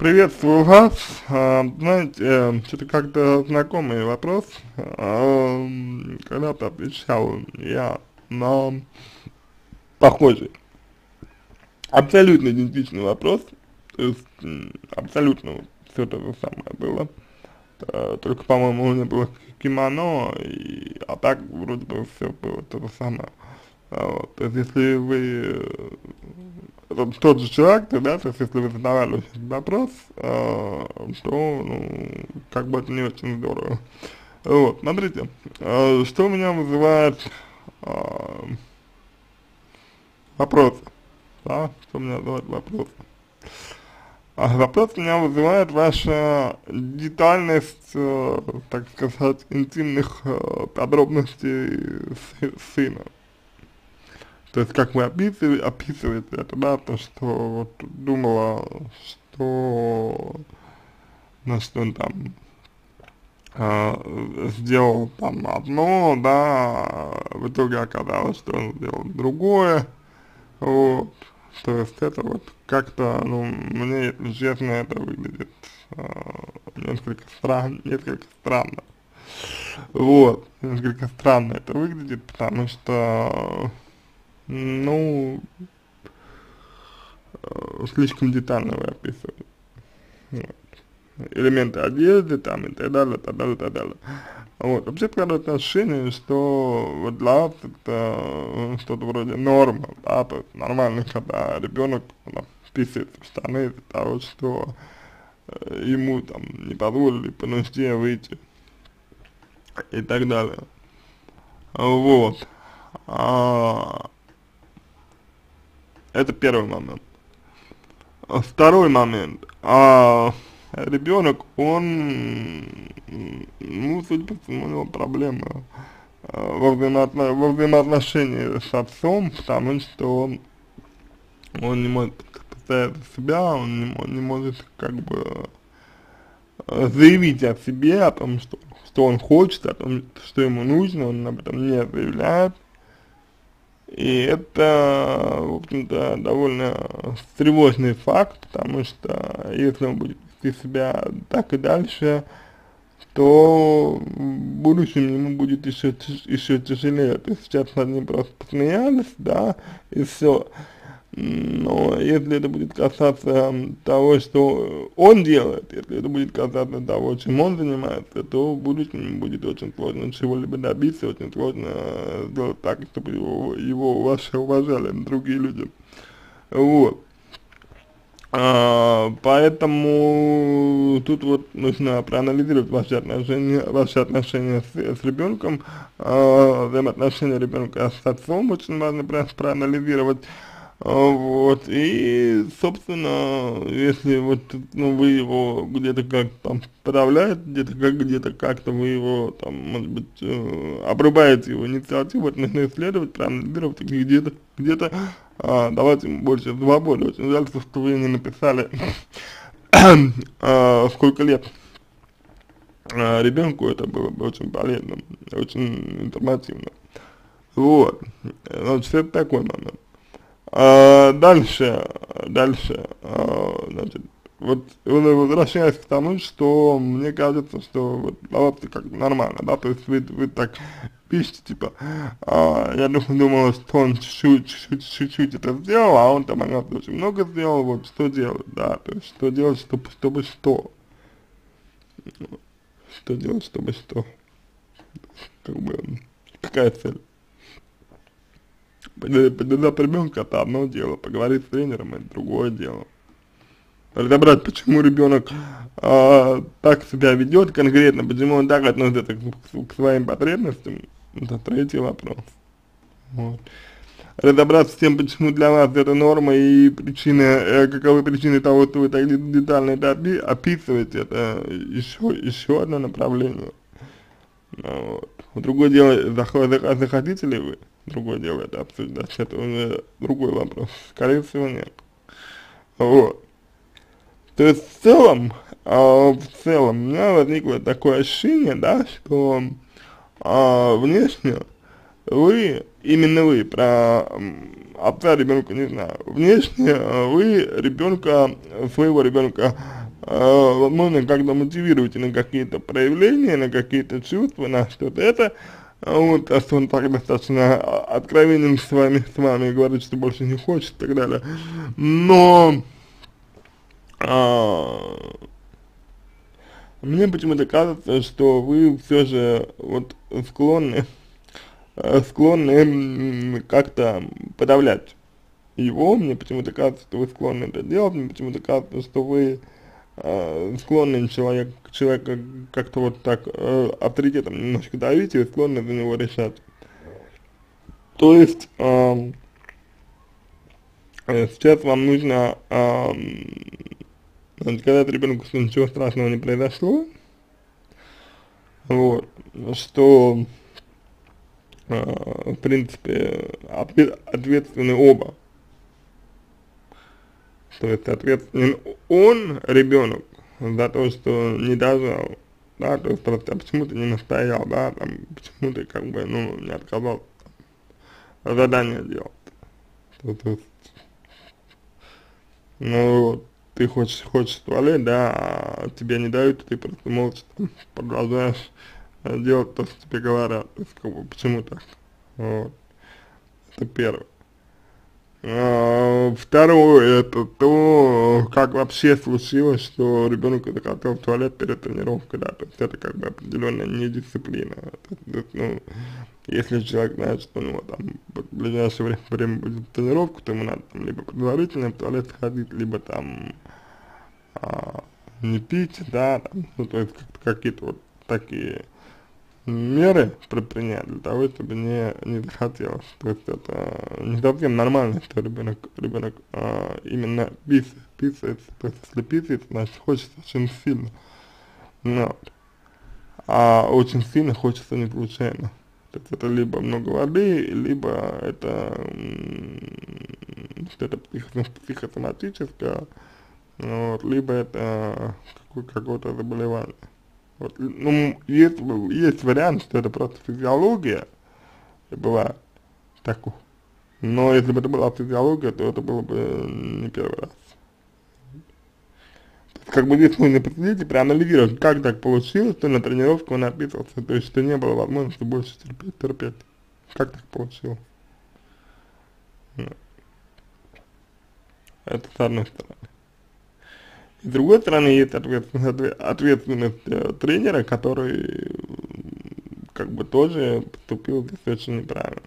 Приветствую вас. А, знаете, э, что-то как-то знакомый вопрос. А, Когда-то отвечал я на похожий, абсолютно идентичный вопрос. То есть, абсолютно все то же самое было. А, только, по-моему, у меня было кимоно, и, а так вроде бы все было то же самое. А, вот. То есть, если вы тот же человек, да, то есть если вы задавали вопрос, э, то, ну, как бы это не очень здорово. Вот, смотрите, э, что у меня вызывает э, вопросы, да, что у меня вызывает вопросы. А вопрос меня вызывает ваша детальность, э, так сказать, интимных э, подробностей сына. То есть, как вы описываете, описываете это, да, то, что вот думала, что, на что он там э, сделал там одно, да, в итоге оказалось, что он сделал другое, вот, то есть это вот как-то, ну, мне, если честно, это выглядит э, несколько странно, несколько странно, вот, несколько странно это выглядит, потому что ну, э, слишком детально вы описывали. Вот. Элементы одежды там и так далее, так далее, так далее. Вот. Вообще, когда отношения, что вот для вас это э, что-то вроде нормы, да, то есть нормально, когда ребенок писает в штаны из-за того, что э, ему там не позволили по нужде выйти и так далее. Вот. А, это первый момент. Второй момент. А, ребенок, он, ну, судя по всему, у него проблемы а, во, взаимоотно во взаимоотношении с отцом, потому что он, он не может поставить себя, он не, он не может как бы заявить о себе, о том, что, что он хочет, о том, что ему нужно, он об этом не заявляет. И это, в общем-то, довольно тревожный факт, потому что если он будет вести себя так и дальше, то в будущем ему будет еще, еще тяжелее. То есть сейчас над ним просто посмеялись, да, и все но если это будет касаться того, что он делает, если это будет касаться того, чем он занимается, то в будущем будет очень сложно чего-либо добиться, очень сложно сделать так, чтобы его, его ваши уважали другие люди. Вот. А, поэтому тут вот нужно проанализировать ваши отношения, ваши отношения с, с ребенком, а, взаимоотношения ребенка с отцом очень важно проанализировать, вот, и, собственно, если вот, ну, вы его где-то как там подавляете, где-то как, где-то как-то вы его, там, может быть, э, обрубаете его инициативу, это нужно исследовать, проанализировать, где-то, где-то а, давать ему больше свободы. Очень жаль, что вы не написали, а, сколько лет а, ребенку, это было бы очень полезно, очень информативно. Вот, значит, это такой момент. А, дальше, дальше, а, значит, вот возвращаясь к тому, что мне кажется, что вот бабки как нормально, да, то есть вы, вы так пишете, типа, а, я думала, что он чуть-чуть это сделал, а он там, оказывается, очень много сделал, вот, что делать, да, то есть, что делать, чтобы, чтобы что, что делать, чтобы что, как бы, какая цель. Поддержать ребенка это одно дело, поговорить с тренером это другое дело. Разобрать, почему ребенок а, так себя ведет конкретно, почему он так относится к, к своим потребностям, это третий вопрос. Вот. Разобраться с тем, почему для вас это норма и причины, э, каковы причины того, что вы так детально это описываете, это еще, еще одно направление. Вот. Другое дело, захотите ли вы другое дело это обсуждать, это уже другой вопрос, скорее всего нет. Вот. То есть в целом, а, в целом у меня возникло такое ощущение, да, что а, внешне вы, именно вы, про отца ребенка не знаю, внешне вы ребенка, своего ребенка э, возможно, когда мотивируете на какие-то проявления, на какие-то чувства, на что-то это, вот, а он так достаточно откровенен с вами, с вами, говорит, что больше не хочет и так далее, но, а, мне почему-то кажется, что вы все же вот склонны, э, склонны как-то подавлять его, мне почему-то кажется, что вы склонны это делать, мне почему-то кажется, что вы э, склонны человек, человека как-то вот так э, авторитетом немножко давить и склонны за него решать. То есть, э, сейчас вам нужно, э, сказать ребенку, что ничего страшного не произошло, вот, что, э, в принципе, ответственны оба то есть ответственен он, ребенок, за то, что не дожал, да, то есть просто почему ты не настоял, да, там, почему ты как бы, ну, не отказал задание делать. То, то есть, ну, вот, ты хочешь, хочешь в туалет, да, а тебе не дают, ты просто молча там, продолжаешь делать то, что тебе говорят, то есть, как бы, почему так, вот, это первое. А, второе, это то, как вообще случилось, что ребенок захотел в туалет перед тренировкой, да, то есть это как бы определенная недисциплина. То ну, если человек знает, что ну, там, в ближайшее время, время будет тренировка, то ему надо там, либо предварительно в туалет сходить, либо там а, не пить, да, там, ну, то есть какие-то вот такие меры предпринять для того, чтобы не, не захотелось. То есть это не совсем нормально, что ребенок, ребенок а, именно писает, писается. То есть если писает, значит хочется очень сильно. Ну, вот. А очень сильно хочется не случайно. То есть это либо много воды, либо это что-то психо психосоматическое, вот, либо это какое-то заболевание. Ну, есть, есть вариант, что это просто физиология, была такой. Но если бы это была физиология, то это было бы не первый раз. как бы здесь нужно посидеть и проанализировать, как так получилось, что на тренировку он описывался, то есть что не было возможности больше терпеть, терпеть. Как так получилось? Это с одной стороны. С другой стороны, есть ответственность, э, тренера, который как бы тоже поступил достаточно неправильно.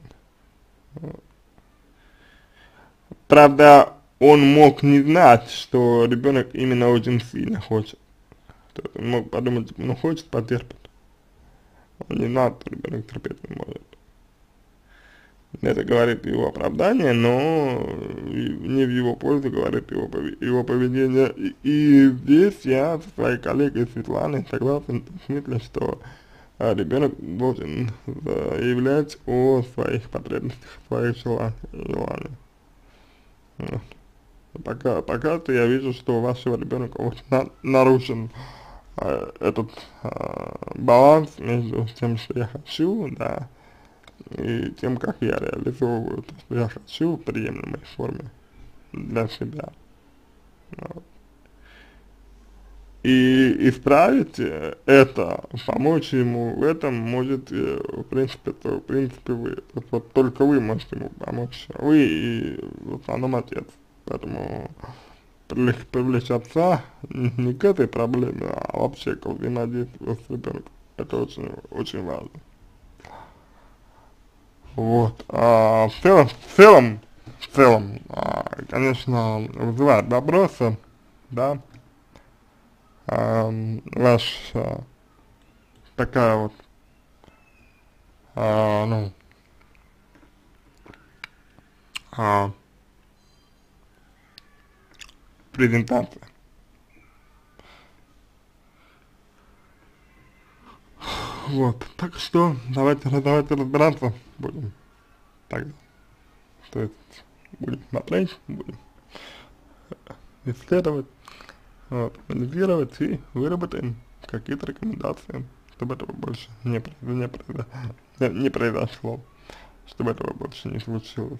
Правда, он мог не знать, что ребенок именно очень сильно хочет. Он мог подумать, ну хочет, потерпит. Он не знал, что ребенок терпеть не может это говорит его оправдание, но не в его пользу говорит его, его поведение. И, и здесь я со своей коллегой Светланой согласен в смысле, что а, ребенок должен заявлять о своих потребностях, своих желаниях. Вот. Пока, пока что я вижу, что у вашего ребенка вот на, нарушен э, этот э, баланс между тем, что я хочу, да, и тем, как я реализовываю то, что я хочу в приемлемой форме для себя. Вот. И исправить это, помочь ему в этом может, э, в принципе, то, в принципе, вы. Вот только вы можете ему помочь. Вы и в основном отец. Поэтому привлечь отца не к этой проблеме, а вообще к взаимодействию с ребенком. Это очень, очень важно. Вот. А, в целом, в целом, в целом, а, конечно, вызывает вопросы, да, а, ваш, а, такая вот, а, ну, а, презентация. Вот, так что давайте, давайте разбираться будем тогда. То есть будем смотреть, будем исследовать, вот, анализировать и выработаем какие-то рекомендации, чтобы этого больше не, не, не, не произошло, чтобы этого больше не случилось.